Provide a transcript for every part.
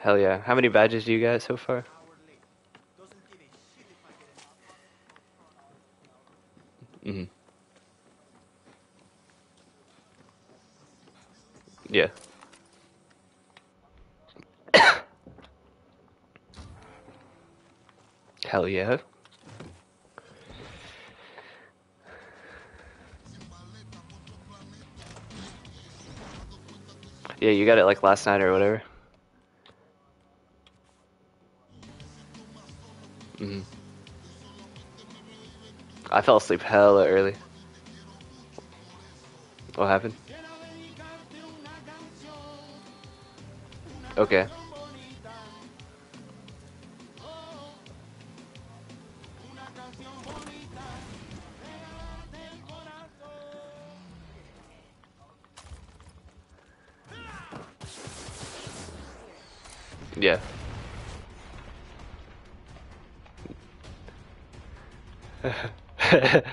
Hell yeah. How many badges do you got so far? hmm Yeah. Hell yeah. Yeah, you got it like last night or whatever. Hmm I fell asleep hella early. What happened? Okay. Yeah.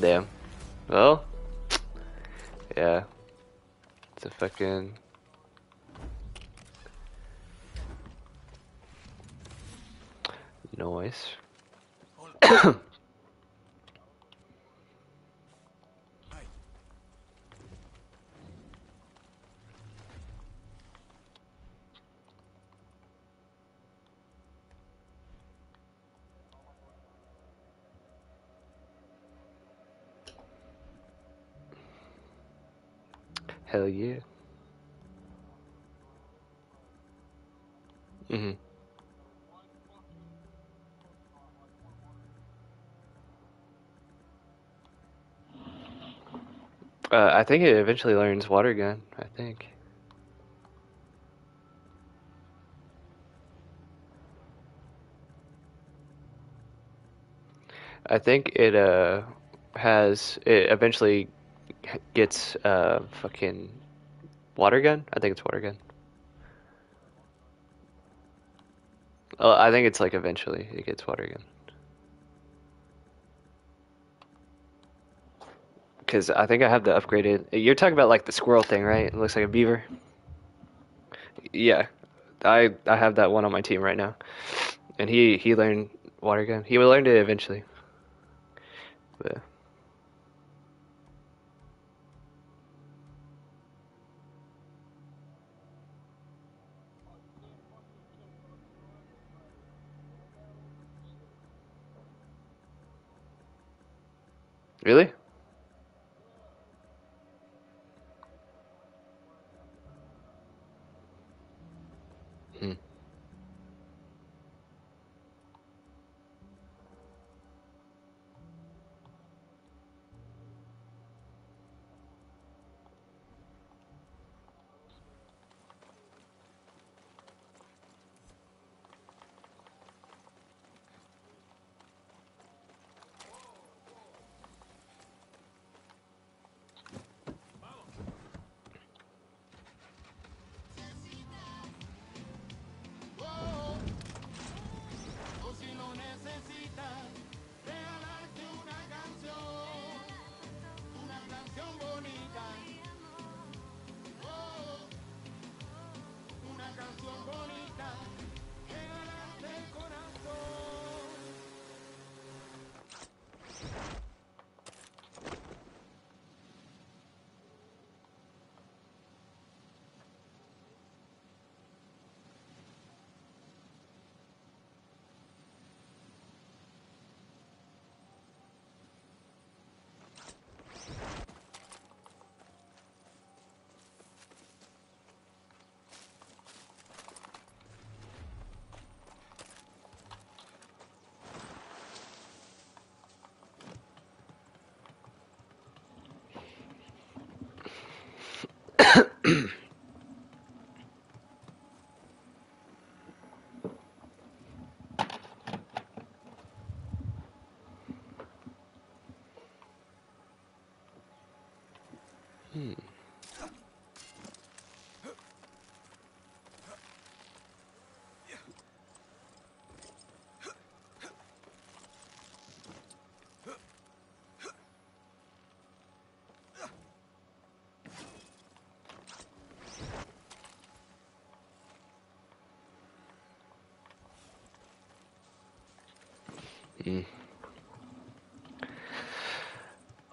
Damn. Well, yeah. It's a fucking. Noise. Hell yeah. hmm Uh, I think it eventually learns water gun. I think. I think it uh has it eventually gets uh fucking water gun. I think it's water gun. Oh, I think it's like eventually it gets water gun. Because I think I have the upgraded. You're talking about like the squirrel thing, right? It looks like a beaver. Yeah, I I have that one on my team right now, and he he learned water gun. He learned it eventually. Really? Hmm.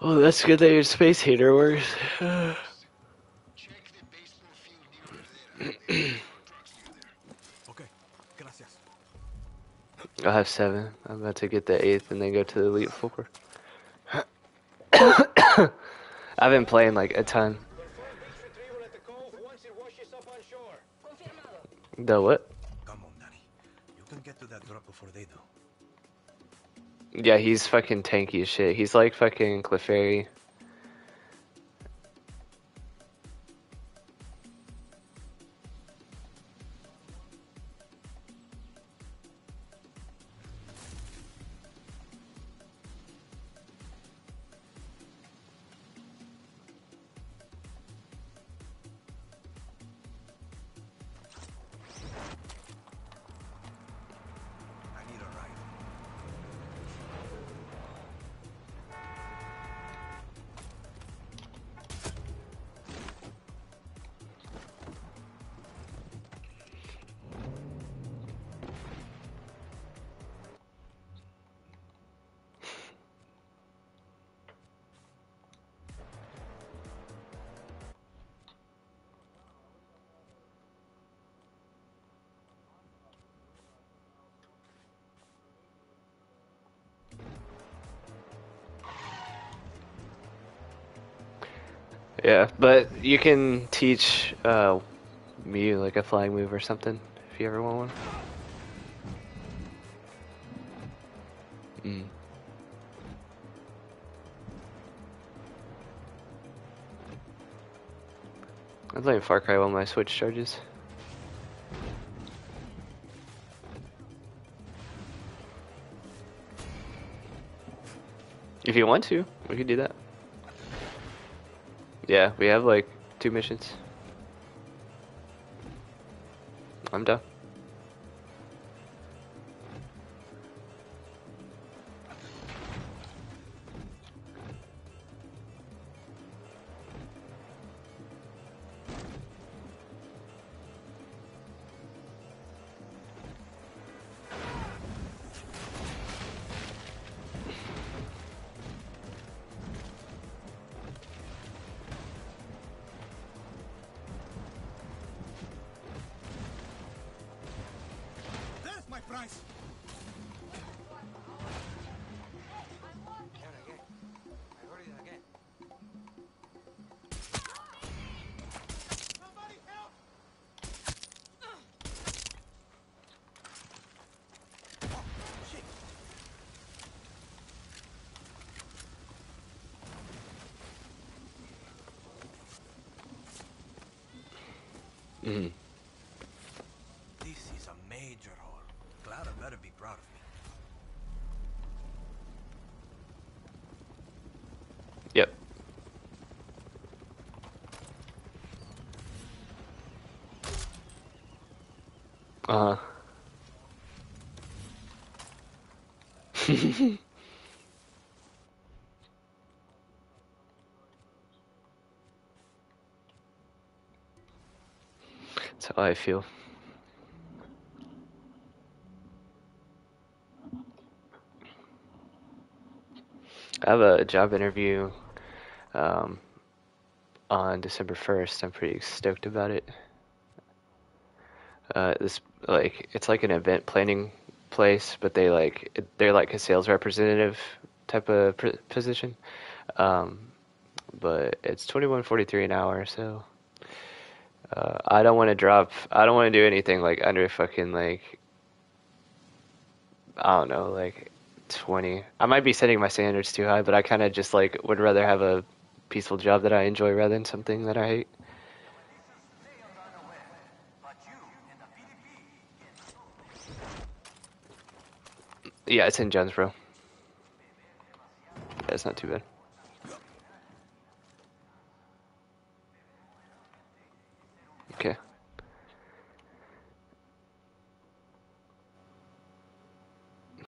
Oh, that's good that your space heater works. I have seven. I'm about to get the eighth and then go to the elite four. I've been playing like a ton. The what? Come on, Dani. You can get to that drop before they do. Yeah, he's fucking tanky as shit. He's like fucking Clefairy. Yeah, but you can teach uh, me like a flying move or something if you ever want one. Mm. I'm playing Far Cry while my Switch charges. If you want to, we could do that. Yeah, we have like two missions. I'm done. There's my prize. Somebody help! Shit. Mm. This is a major hole. Clara better be proud of me. Yep. Uh. That's how I feel. I have a job interview um, on December 1st. I'm pretty stoked about it. Uh, this like it's like an event planning place, but they like they're like a sales representative type of position. Um, but it's 21.43 an hour, so uh, I don't want to drop. I don't want to do anything like under a fucking like I don't know, like 20. I might be setting my standards too high, but I kind of just like would rather have a peaceful job that I enjoy rather than something that I hate. Yeah, it's in Jonesboro. Yeah, it's not too bad.